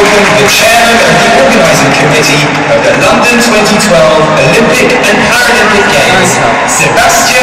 welcome the chairman of the organising committee of the London 2012 Olympic